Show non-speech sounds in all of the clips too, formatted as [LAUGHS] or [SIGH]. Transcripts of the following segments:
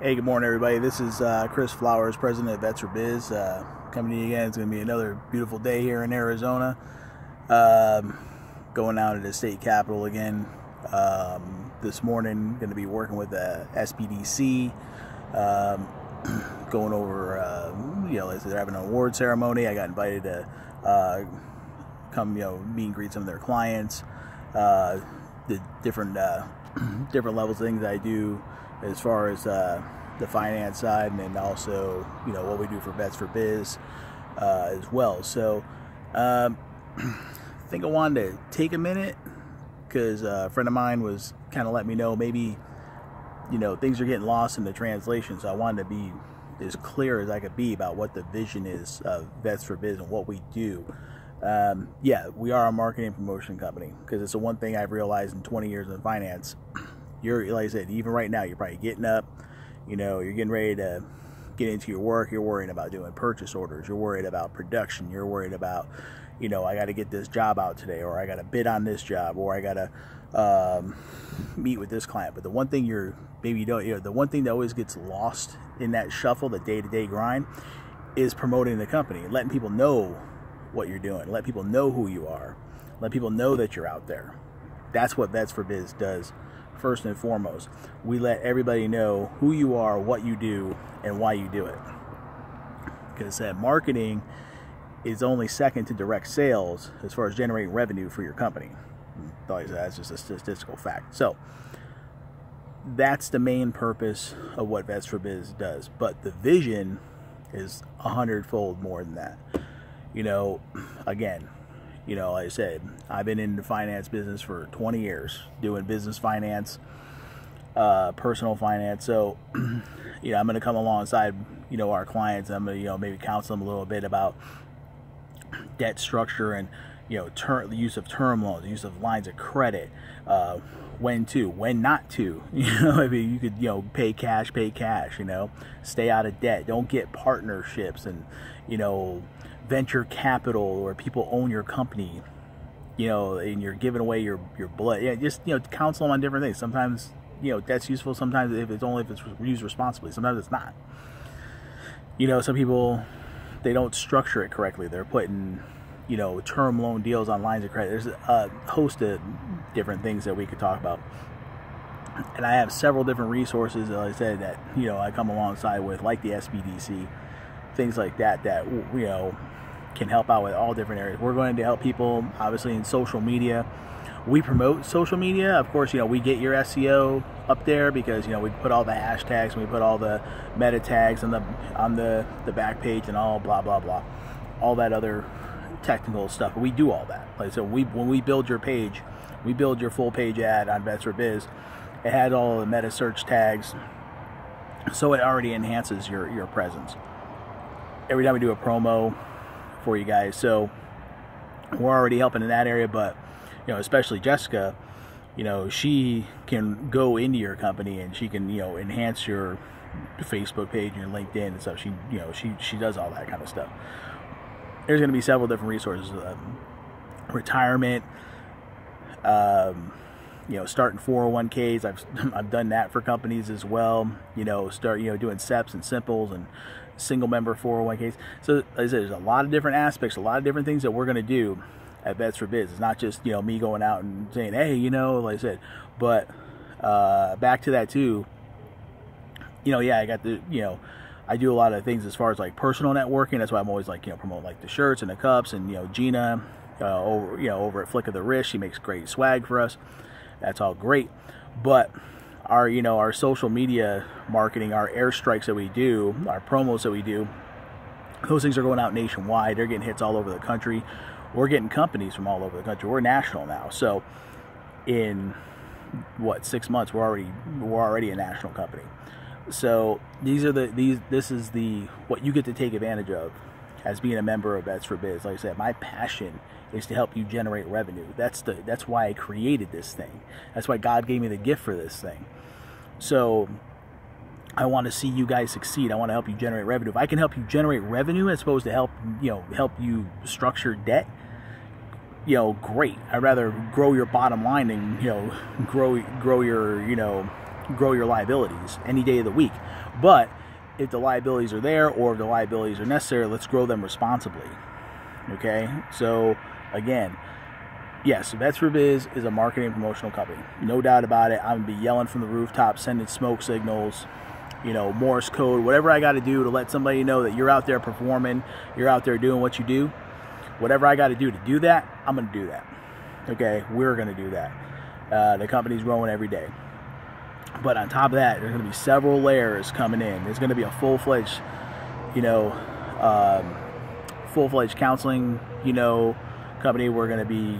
Hey, good morning, everybody. This is uh, Chris Flowers, president of Vets for Biz, uh, coming to you again. It's going to be another beautiful day here in Arizona. Um, going out to the state capitol again um, this morning. Going to be working with the SBDC, um, [CLEARS THROAT] going over, uh, you know, they're having an award ceremony. I got invited to uh, come, you know, meet and greet some of their clients. Uh, the different uh, [CLEARS THROAT] different levels of things I do as far as uh, the finance side, and then also you know what we do for Vets for Biz uh, as well. So um, [CLEARS THROAT] I think I wanted to take a minute because uh, a friend of mine was kind of letting me know maybe you know things are getting lost in the translation. So I wanted to be as clear as I could be about what the vision is of Vets for Biz and what we do. Um, yeah, we are a marketing promotion company because it's the one thing I've realized in 20 years in finance [CLEARS THROAT] you're like I said, even right now, you're probably getting up, you know, you're getting ready to get into your work. You're worried about doing purchase orders. You're worried about production. You're worried about, you know, I got to get this job out today, or I got to bid on this job, or I got to um, meet with this client. But the one thing you're maybe you don't, you know, the one thing that always gets lost in that shuffle, the day-to-day grind, is promoting the company, letting people know what you're doing, let people know who you are, let people know that you're out there. That's what Vets for Biz does first and foremost. We let everybody know who you are, what you do, and why you do it. Because that marketing is only second to direct sales as far as generating revenue for your company. That's just a statistical fact. So that's the main purpose of what Vets for Biz does. But the vision is a hundredfold more than that. You know, again, you know, like I said, I've been in the finance business for 20 years, doing business finance, uh, personal finance. So, [CLEARS THROAT] you know, I'm going to come alongside, you know, our clients. I'm going to, you know, maybe counsel them a little bit about debt structure and, you know, ter- the use of term loans, use of lines of credit, uh, when to, when not to. [LAUGHS] You know, I mean, you could, you know, pay cash, pay cash. You know, stay out of debt. Don't get partnerships and, you know, venture capital or people own your company, you know, and you're giving away your, your blood. Yeah, just, you know, counsel them on different things. Sometimes, you know, that's useful. Sometimes if it's only if it's used responsibly. Sometimes it's not. You know, some people, they don't structure it correctly. They're putting, you know, term loan deals on lines of credit. There's a host of different things that we could talk about. And I have several different resources, like I said, that, you know, I come alongside with, like the SBDC, things like that, that, you know, can help out with all different areas. We're going to help people, obviously, in social media. We promote social media. Of course, you know, we get your SEO up there because, you know, we put all the hashtags and we put all the meta tags on the on the, the back page and all blah blah blah. All that other technical stuff. We do all that. Like so we when we build your page, we build your full page ad on Vets for Biz. It had all the meta search tags. So it already enhances your, your presence. Every time we do a promo, for you guys. So we're already helping in that area, but you know, especially Jessica, you know, she can go into your company and she can, you know, enhance your Facebook page and your LinkedIn and stuff. She, you know, she she does all that kind of stuff. There's going to be several different resources, um, retirement, um, you know, starting 401ks. I've [LAUGHS] I've done that for companies as well. You know, start you know doing SEPs and simples and single member 401ks. So I said, there's a lot of different aspects, a lot of different things that we're going to do at Vets for Biz. It's not just you know me going out and saying, hey, you know, like I said, but uh, back to that too. You know, yeah, I got the you know. I do a lot of things as far as like personal networking. That's why I'm always like you know promote like the shirts and the cups and you know Gina uh, over you know over at Flick of the Wrist. She makes great swag for us. That's all great, but our you know our social media marketing, our airstrikes that we do, our promos that we do, those things are going out nationwide. They're getting hits all over the country. We're getting companies from all over the country. We're national now. So in what six months, we're already we're already a national company. So these are the these this is the what you get to take advantage of as being a member of Vets for Biz. Like I said, my passion is to help you generate revenue. That's the that's why I created this thing. That's why God gave me the gift for this thing. So I want to see you guys succeed. I want to help you generate revenue. If I can help you generate revenue as opposed to help you know help you structure debt, you know, great. I'd rather grow your bottom line and you know grow grow your you know grow your liabilities any day of the week. But if the liabilities are there or if the liabilities are necessary, let's grow them responsibly. Okay? So, again, yes, Vets for Biz is a marketing promotional company. No doubt about it. I'm going to be yelling from the rooftop, sending smoke signals, you know, Morse code, whatever I got to do to let somebody know that you're out there performing, you're out there doing what you do. Whatever I got to do to do that, I'm going to do that. Okay? We're going to do that. Uh, the company's growing every day. But on top of that, there's going to be several layers coming in. There's going to be a full-fledged, you know, um, full-fledged counseling, you know, company. We're going to be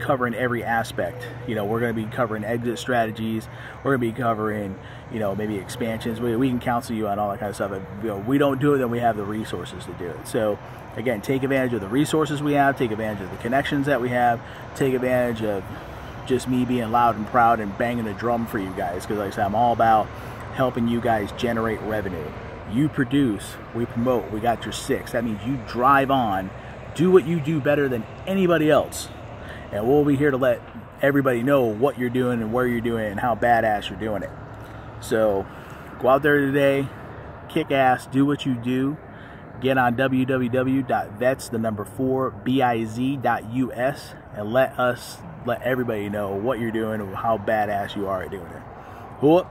covering every aspect. You know, we're going to be covering exit strategies. We're going to be covering, you know, maybe expansions. We, we can counsel you on all that kind of stuff. If you know, we don't do it, then we have the resources to do it. So, again, take advantage of the resources we have. Take advantage of the connections that we have. Take advantage of just me being loud and proud and banging the drum for you guys. Because, like I said, I'm all about helping you guys generate revenue. You produce, we promote, we got your six. That means you drive on, do what you do better than anybody else. And we'll be here to let everybody know what you're doing and where you're doing and how badass you're doing it. So go out there today, kick ass, do what you do. Get on www.vets, the number four, biz.us, and let us let everybody know what you're doing and how badass you are at doing it. Cool.